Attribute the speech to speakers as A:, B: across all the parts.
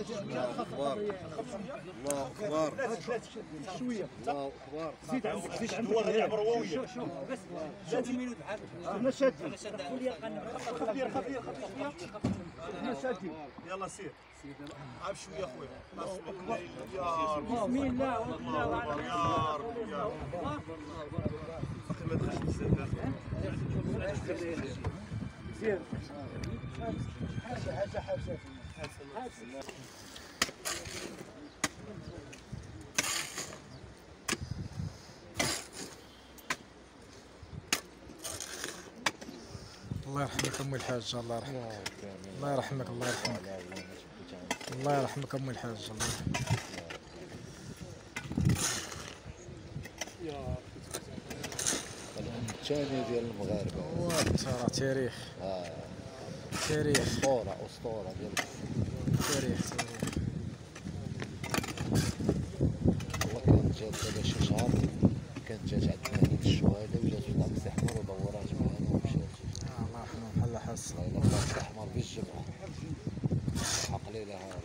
A: اكبر الله اكبر
B: شوية
A: الله اكبر
B: زيد عندك زيد عندك شوف شوف بس 30 مينوت أنا شاد خفير خفير خفير أنا شادي
C: يلا سير عاب شوية يا رب
B: بسم الله
C: الله اكبر يا رب يا رب أخي ما تخش بزاف
B: زين. حاجة حاجة حاجة.
D: الله يرحمك أم الحاج الله يرحمك. الله يرحمك الله يرحمك. الله يرحمك أم الحاج الله يرحمك.
A: الثاني ديال المغاربة.
D: ترى تاريخ. تاريخ
A: أسطورة أسطورة
D: تاريخ
A: والله كانت جات دابا شي شهر كانت جات عندنا هنا الشهداء وجات في احمر ودورات معانا ومشات
D: آه، الله يرحمه بحال
A: الا العكس احمر بالجمعه عقلي لها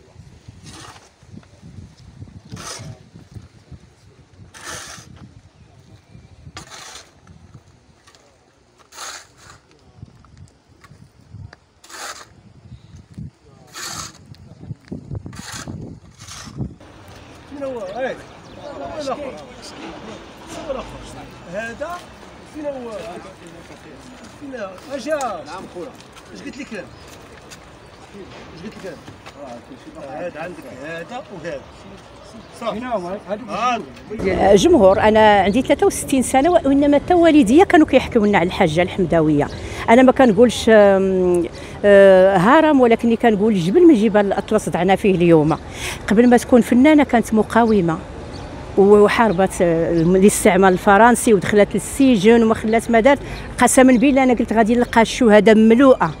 B: هو إيه وين الآخر هذا فين هو فين اجا نعم خويا اش قلت لك أنا اش قلت لك أنا
E: جمهور أنا عندي 63 سنة وإنما حتى والديا كانوا كيحكيو لنا على الحاجة الحمداوية. أنا ما كنقولش هرم ولكني كنقول جبل من جبال الأطلس ضعنا فيه اليوم. قبل ما تكون فنانة كانت مقاومة وحاربت آه، الاستعمار الفرنسي ودخلت للسجن وما خلات ما دارت. قسما بالله أنا قلت غادي نلقى الشهداء مملوءة.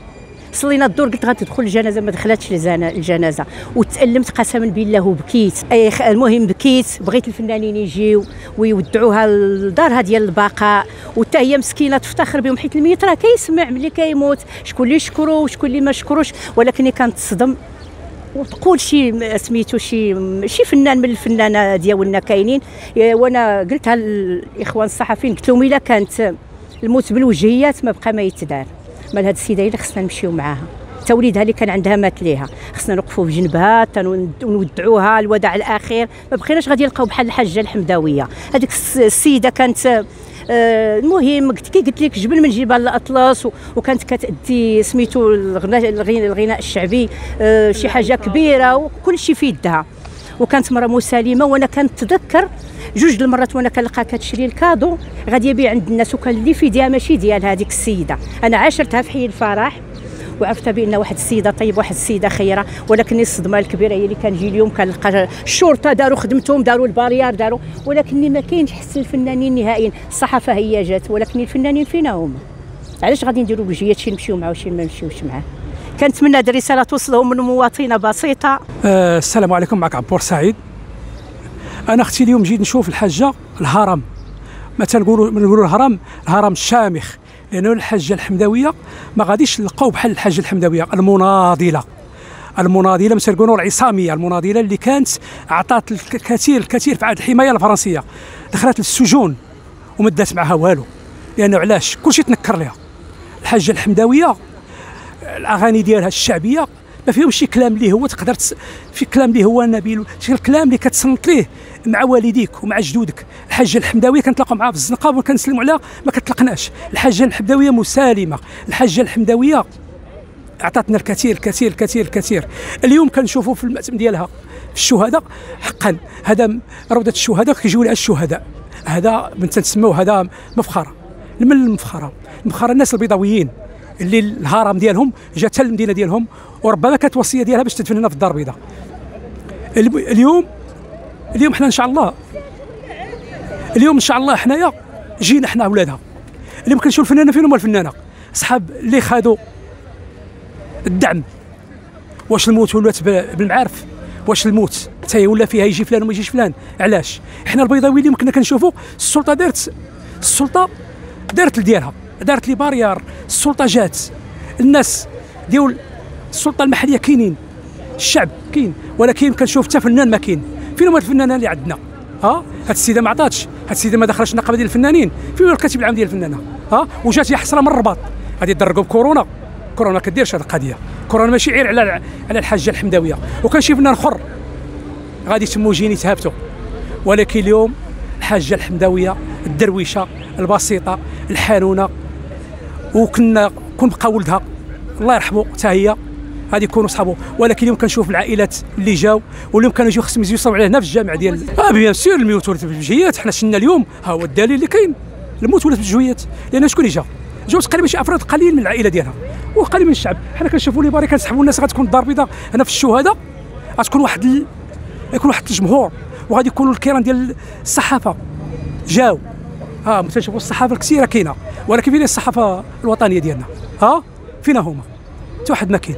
E: صلينا الدور قلت غتدخل الجنازة ما دخلتش الجنا- الجنازة. وتألمت قسما بالله وبكيت. المهم بكيت بغيت الفنانين يجيو ويودعوها لدارها ديال البقاء وتا هي مسكينة تفتخر بهم حيت الميت راه كيسمع ملي كيموت. شكون اللي يشكرو وشكون اللي ما شكروش ولكن كنتصدم وتقول شي سميتو شي شي فنان من الفنانة ديالنا كاينين. وأنا قلتها للاخوان الصحفيين قلت لهم إلا كانت الموت بالوجهيات ما بقى ما يتدار. مال هاد السيده هي اللي خصنا نمشيو معاها. تا وليدها اللي كان عندها مات ليها. خصنا نوقفوا تا نود- ونودعوها الوداع الاخير ما بقيناش غادي نلقاو بحال الحاجة الحمداوية. هذيك الس- السيدة كانت آه، المهم قلت كي قلت لك جبل من جبال الأطلس وكانت كتأدي سميتو الغناء الغناء الغناء الشعبي آه، شي حاجة كبيرة وكل شيء في يدها. وكانت مرة مسالمة وأنا كنتذكر جوج المرات وأنا كنلقاها كتشري الكادو غادي يبيع عند الناس وكان اللي في يديها ماشي ديال هذيك السيدة. أنا عاشرتها في حي الفرح وعرفت بأن واحد السيدة طيب واحد السيدة خيرة ولكن الصدمة الكبيرة هي اللي كنجي اليوم كنلقى الشرطة داروا خدمتهم داروا الباريار داروا ولكن ما كاينش حس الفنانين نهائيا. الصحافة هي جات ولكن الفنانين فينا هما. علاش غادي نديروا بجية؟ شي نمشيو معاه وشي ما نمشيوش معاه. كنتمنى هذه الرساله توصلهم من مواطنه بسيطة.
F: آه، السلام عليكم معك عبور سعيد. أنا أختي اليوم جيت نشوف الحاجة الهرم. ما تنقولوا نقولوا الهرم؟ الهرم الشامخ. لأنه الحاجة الحمداوية ما غاديش نلقاو بحال الحاجة الحمداوية المناضلة. المناضلة ما تنقولوا العصامية المناضلة اللي كانت اعطت الكثير الكثير في عهد الحماية الفرنسية. دخلت للسجون وما دات معها والو. لأنه علاش؟ كلشي تنكر لها. الحاجة الحمداوية الأغاني ديالها الشعبية ما فيهمش شي كلام اللي هو تقدر تس... في كلام اللي هو نبيل شي الكلام اللي كتصنت ليه مع والديك ومع جدودك. الحاجة الحمداوية كنتلاقاو معاها في الزنقة وكنسلموا عليها ما كتلقناش الحاجة الحمداوية مسالمة. الحاجة الحمداوية اعطتنا الكثير الكثير الكثير الكثير. اليوم كنشوفوا في المأتم ديالها الشهداء حقا هذا روضة الشهداء كيجيو لها الشهداء. هذا من تنسموه هذا مفخرة. من المفخرة. المفخرة الناس البيضاويين. اللي الهرم ديالهم جا حتى المدينة ديالهم وربما كانت وصية ديالها باش تدفن هنا في الدار البيضاء. اليوم اليوم حنا إن شاء الله اليوم إن شاء الله حنايا جينا حنا اولادها اليوم كنشوف الفنانه فين هما الفنانة. أصحاب اللي خادوا الدعم. واش الموت ولات بالمعارف؟ واش الموت؟ حتى ولا فيها يجي فلان وما يجيش فلان؟ علاش؟ حنا البيضاويين اللي كنا كنشوفوا السلطة دارت السلطة دارت لديالها. دارت لي باريار السلطة جات. الناس ديال السلطة المحلية كاينين الشعب كاين ولكن كنشوف حتى فنان ما كاين. فين هما الفنانين اللي عندنا؟ ها؟ هاد السيدة ما عطاتش هاد السيدة ما دخلش النقابة ديال الفنانين. فين الكاتب العام ديال الفنانة؟ ها؟ وجات هي حصرة من الرباط. غادي يضرقوا بكورونا. كورونا كديرش هاد القضية. كورونا ماشي غير على على الحاجة الحمداوية. وكان شي فنان اخر غادي تمو جيني تهابتو. ولكن اليوم الحاجة الحمداوية الدرويشة البسيطة الحانونه وكنا كون بقى ولدها الله يرحمه حتى هي. غادي يكونوا صحابه. ولكن اليوم كنشوف العائلات اللي جاو واليوم كانوا يجيو خصهم يصوموا عليه هنا في الجامع ديال آه بيان سور الموت ولات بالجويات حنا شفنا اليوم ها هو الدليل اللي كاين. الموت ولات بالجويات لأن شكون اللي جا؟ جاو تقريبا شي أفراد قليل من العائلة ديالها. وقليل من الشعب. حنا كنشوفوا لي باري كنسحبوا الناس غتكون الدار البيضاء. هنا في الشهداء غتكون واحد ال... يكون واحد الجمهور. وغادي يكونوا الكيران ديال الصحافة. جاو. ها تنشوفوا الصحافة الكثيرة كاينة ولكن فين الصحافة الوطنية ديالنا؟ ها؟ فينا هما. حتى واحد ما كاين.